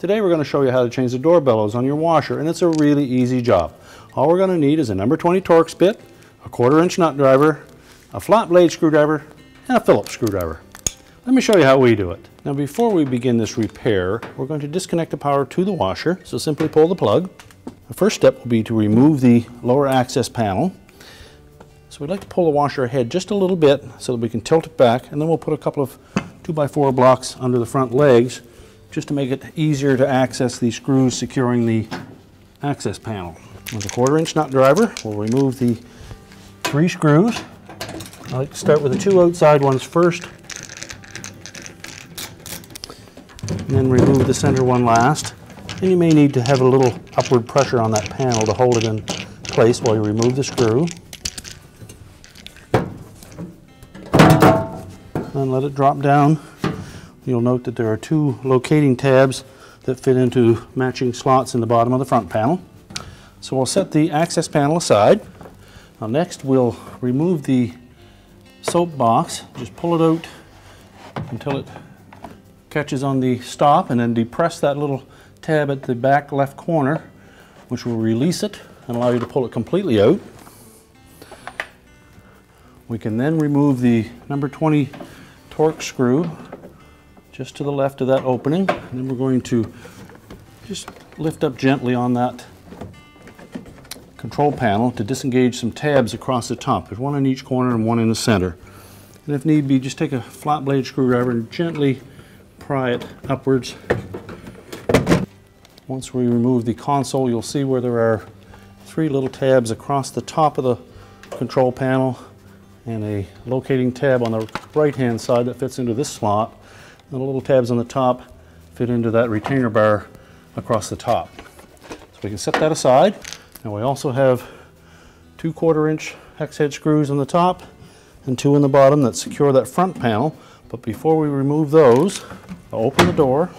Today we're going to show you how to change the door bellows on your washer and it's a really easy job. All we're going to need is a number 20 Torx bit, a quarter inch nut driver, a flat blade screwdriver, and a Phillips screwdriver. Let me show you how we do it. Now before we begin this repair, we're going to disconnect the power to the washer. So simply pull the plug. The first step will be to remove the lower access panel. We'd like to pull the washer ahead just a little bit so that we can tilt it back and then we'll put a couple of 2x4 blocks under the front legs just to make it easier to access the screws securing the access panel. With a quarter inch nut driver, we'll remove the three screws. I like to start with the two outside ones first, and then remove the center one last. And you may need to have a little upward pressure on that panel to hold it in place while you remove the screw. And let it drop down You'll note that there are two locating tabs that fit into matching slots in the bottom of the front panel. So we'll set the access panel aside. Now next we'll remove the soap box. Just pull it out until it catches on the stop and then depress that little tab at the back left corner which will release it and allow you to pull it completely out. We can then remove the number 20 Screw just to the left of that opening. And then we're going to just lift up gently on that control panel to disengage some tabs across the top. There's one in each corner and one in the center. And if need be, just take a flat blade screwdriver and gently pry it upwards. Once we remove the console, you'll see where there are three little tabs across the top of the control panel and a locating tab on the right hand side that fits into this slot. And the little tabs on the top fit into that retainer bar across the top. So we can set that aside. Now we also have two quarter inch hex head screws on the top and two in the bottom that secure that front panel. But before we remove those, I'll open the door.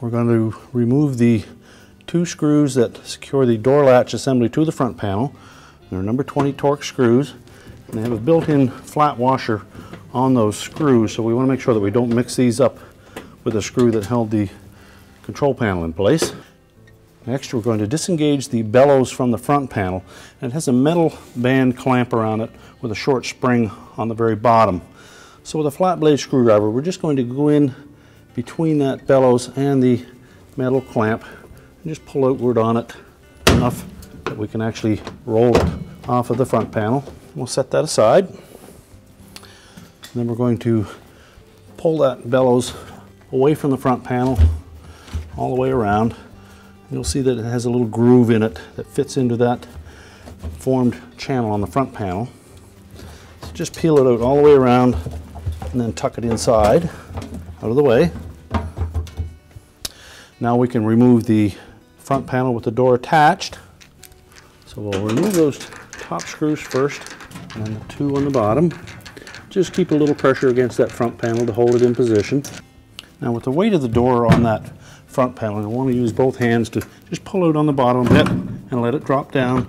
We're going to remove the two screws that secure the door latch assembly to the front panel. They're number 20 Torx screws. And they have a built-in flat washer on those screws, so we want to make sure that we don't mix these up with the screw that held the control panel in place. Next, we're going to disengage the bellows from the front panel. And it has a metal band clamp around it with a short spring on the very bottom. So with a flat blade screwdriver, we're just going to go in between that bellows and the metal clamp and just pull outward on it enough that we can actually roll it off of the front panel. We'll set that aside. Then we're going to pull that bellows away from the front panel all the way around. You'll see that it has a little groove in it that fits into that formed channel on the front panel. So just peel it out all the way around and then tuck it inside, out of the way. Now we can remove the front panel with the door attached. So we'll remove those top screws first and then the two on the bottom. Just keep a little pressure against that front panel to hold it in position. Now with the weight of the door on that front panel, you want to use both hands to just pull out on the bottom bit and let it drop down.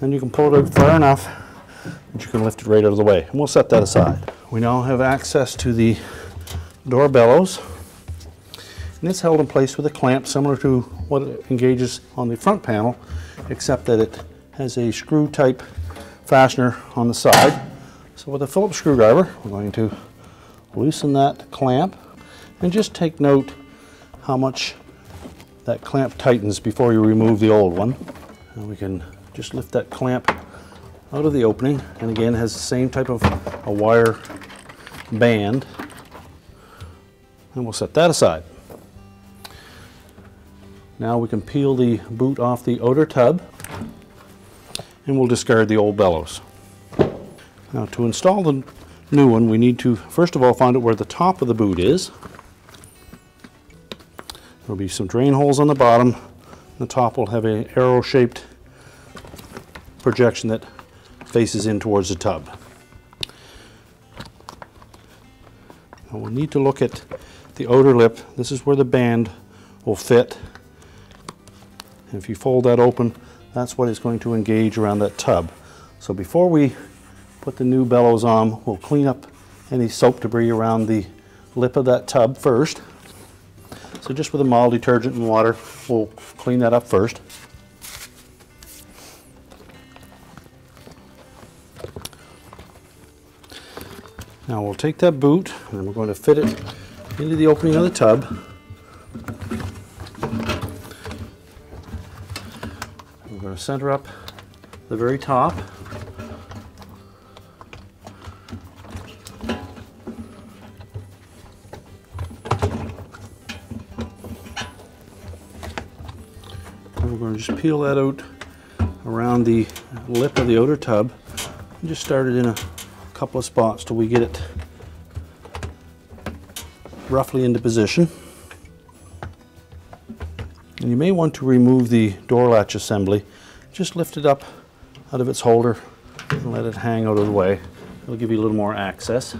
Then you can pull it out far enough that you can lift it right out of the way. And we'll set that aside. We now have access to the door bellows. And it's held in place with a clamp similar to what engages on the front panel, except that it has a screw type fastener on the side. So with a Phillips screwdriver, we're going to loosen that clamp and just take note how much that clamp tightens before you remove the old one. And we can just lift that clamp out of the opening and again has the same type of a wire band and we'll set that aside. Now we can peel the boot off the outer tub and we'll discard the old bellows. Now to install the new one we need to first of all find out where the top of the boot is. There'll be some drain holes on the bottom. The top will have an arrow shaped projection that faces in towards the tub. Now we'll need to look at the outer lip. This is where the band will fit. And if you fold that open, that's what is going to engage around that tub. So before we put the new bellows on, we'll clean up any soap debris around the lip of that tub first. So just with a mild detergent and water, we'll clean that up first. Now we'll take that boot and we're going to fit it into the opening of the tub. To center up the very top. And we're going to just peel that out around the lip of the outer tub and just start it in a couple of spots till we get it roughly into position. And you may want to remove the door latch assembly. Just lift it up out of its holder and let it hang out of the way. It'll give you a little more access.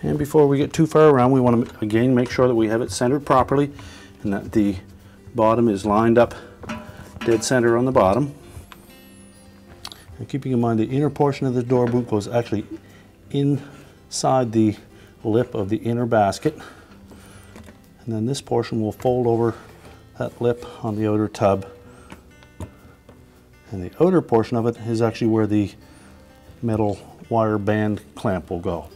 And before we get too far around, we want to again make sure that we have it centered properly and that the bottom is lined up dead center on the bottom. And keeping in mind the inner portion of the door boot goes actually inside the lip of the inner basket. And then this portion will fold over that lip on the outer tub. And the outer portion of it is actually where the metal wire band clamp will go.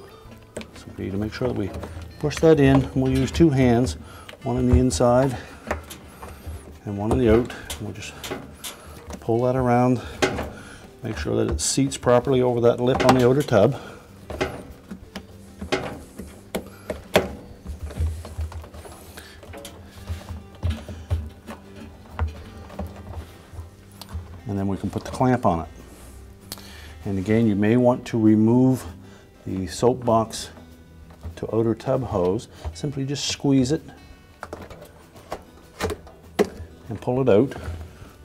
So we need to make sure that we push that in. We'll use two hands, one on the inside and one on the out. And we'll just pull that around, make sure that it seats properly over that lip on the outer tub. On it. And again, you may want to remove the soap box to outer tub hose. Simply just squeeze it and pull it out.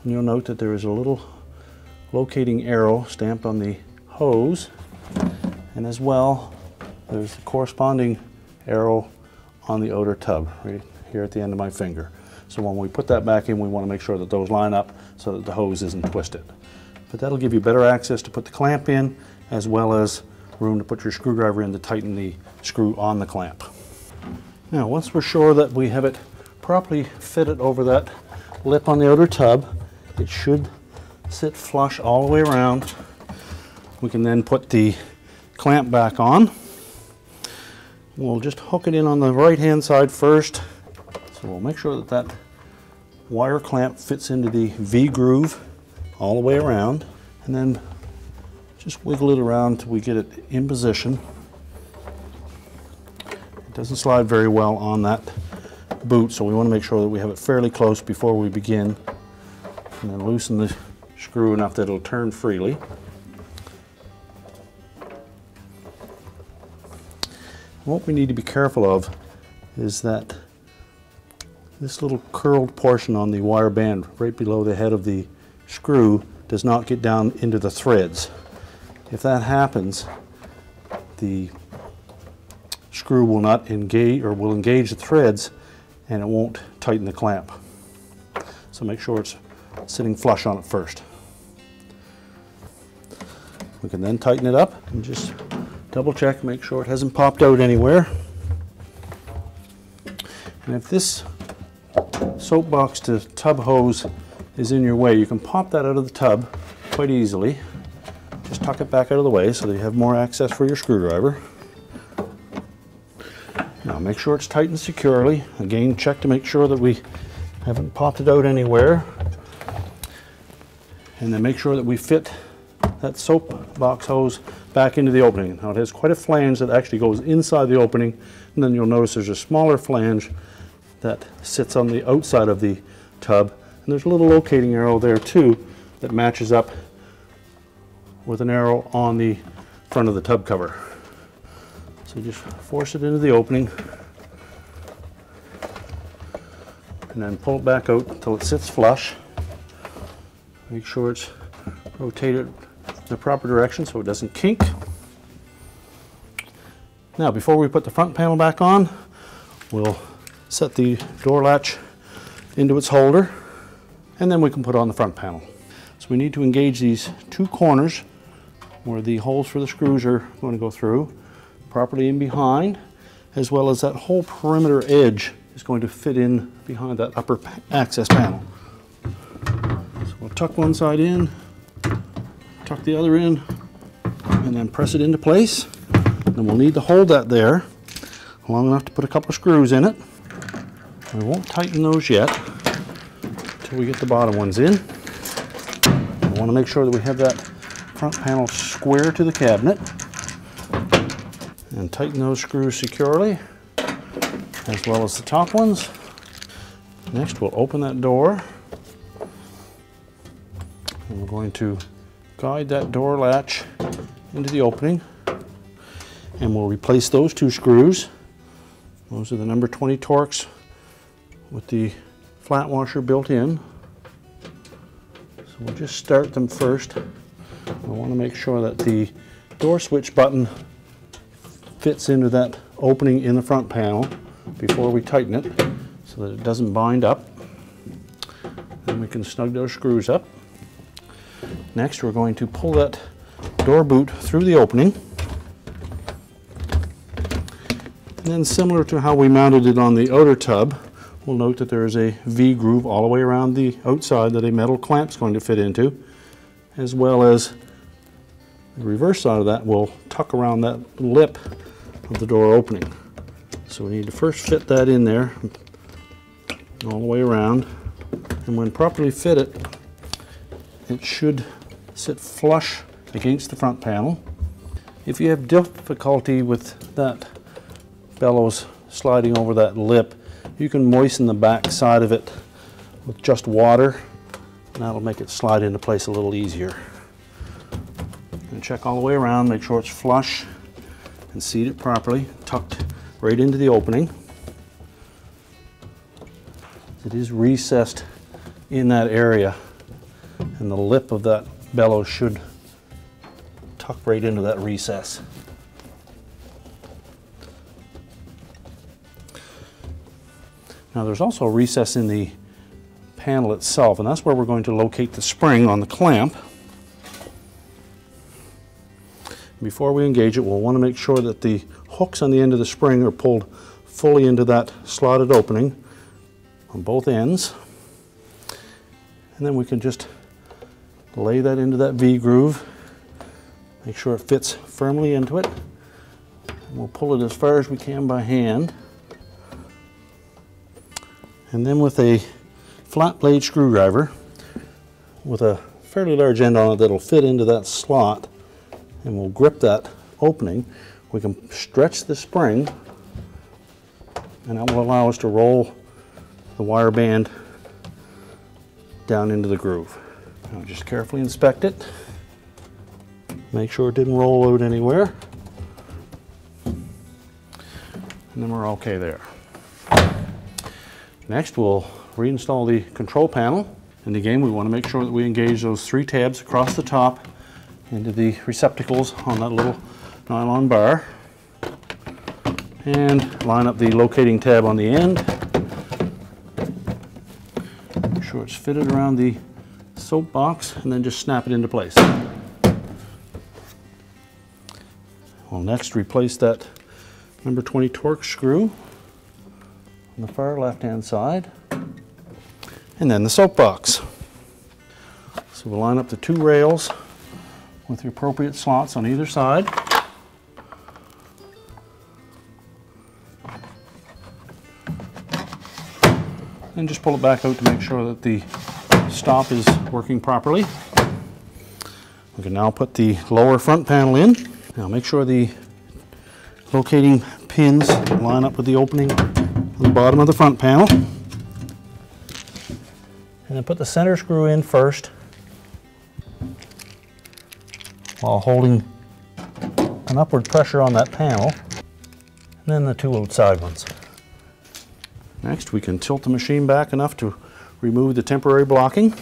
And you'll note that there is a little locating arrow stamped on the hose. And as well, there's the corresponding arrow on the outer tub right here at the end of my finger. So when we put that back in, we want to make sure that those line up so that the hose isn't twisted. But that'll give you better access to put the clamp in, as well as room to put your screwdriver in to tighten the screw on the clamp. Now, once we're sure that we have it properly fitted over that lip on the outer tub, it should sit flush all the way around. We can then put the clamp back on. We'll just hook it in on the right hand side first. So we'll make sure that that wire clamp fits into the V groove all the way around and then just wiggle it around until we get it in position. It doesn't slide very well on that boot so we want to make sure that we have it fairly close before we begin and then loosen the screw enough that it'll turn freely. What we need to be careful of is that this little curled portion on the wire band right below the head of the screw does not get down into the threads. If that happens, the screw will not engage or will engage the threads and it won't tighten the clamp. So make sure it's sitting flush on it first. We can then tighten it up and just double check, make sure it hasn't popped out anywhere. And if this soapbox to tub hose is in your way, you can pop that out of the tub quite easily. Just tuck it back out of the way so that you have more access for your screwdriver. Now make sure it's tightened securely. Again, check to make sure that we haven't popped it out anywhere. And then make sure that we fit that soap box hose back into the opening. Now it has quite a flange that actually goes inside the opening and then you'll notice there's a smaller flange that sits on the outside of the tub. And there's a little locating arrow there too that matches up with an arrow on the front of the tub cover. So just force it into the opening and then pull it back out until it sits flush. Make sure it's rotated in the proper direction so it doesn't kink. Now before we put the front panel back on, we'll set the door latch into its holder, and then we can put on the front panel. So we need to engage these two corners where the holes for the screws are going to go through, properly in behind, as well as that whole perimeter edge is going to fit in behind that upper access panel. So we'll tuck one side in, tuck the other in, and then press it into place. Then we'll need to hold that there long enough to put a couple of screws in it. We won't tighten those yet until we get the bottom ones in. We want to make sure that we have that front panel square to the cabinet and tighten those screws securely as well as the top ones. Next we'll open that door and we're going to guide that door latch into the opening and we'll replace those two screws. Those are the number 20 Torx with the flat washer built in. So we'll just start them first. I want to make sure that the door switch button fits into that opening in the front panel before we tighten it so that it doesn't bind up. Then we can snug those screws up. Next we're going to pull that door boot through the opening. And then similar to how we mounted it on the outer tub, we'll note that there is a V groove all the way around the outside that a metal clamp is going to fit into, as well as the reverse side of that will tuck around that lip of the door opening. So we need to first fit that in there all the way around. And when properly fitted, it should sit flush against the front panel. If you have difficulty with that bellows sliding over that lip, you can moisten the back side of it with just water and that'll make it slide into place a little easier. And check all the way around, make sure it's flush and seat it properly, tucked right into the opening. It is recessed in that area and the lip of that bellows should tuck right into that recess. Now there's also a recess in the panel itself and that's where we're going to locate the spring on the clamp. Before we engage it, we'll want to make sure that the hooks on the end of the spring are pulled fully into that slotted opening on both ends. And then we can just lay that into that V groove, make sure it fits firmly into it. And we'll pull it as far as we can by hand. And then with a flat blade screwdriver with a fairly large end on it that'll fit into that slot and we'll grip that opening, we can stretch the spring and that will allow us to roll the wire band down into the groove. Now just carefully inspect it. Make sure it didn't roll out anywhere. And then we're okay there. Next we'll reinstall the control panel. And again we want to make sure that we engage those three tabs across the top into the receptacles on that little nylon bar and line up the locating tab on the end. Make sure it's fitted around the soap box and then just snap it into place. We'll next replace that number 20 Torx screw on the far left hand side and then the soap box. So we'll line up the two rails with the appropriate slots on either side. And just pull it back out to make sure that the stop is working properly. We can now put the lower front panel in. Now make sure the locating pins line up with the opening on the bottom of the front panel. And then put the center screw in first while holding an upward pressure on that panel, and then the two outside ones. Next, we can tilt the machine back enough to remove the temporary blocking.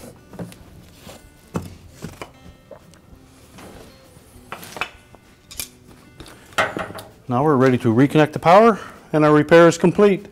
Now we're ready to reconnect the power, and our repair is complete.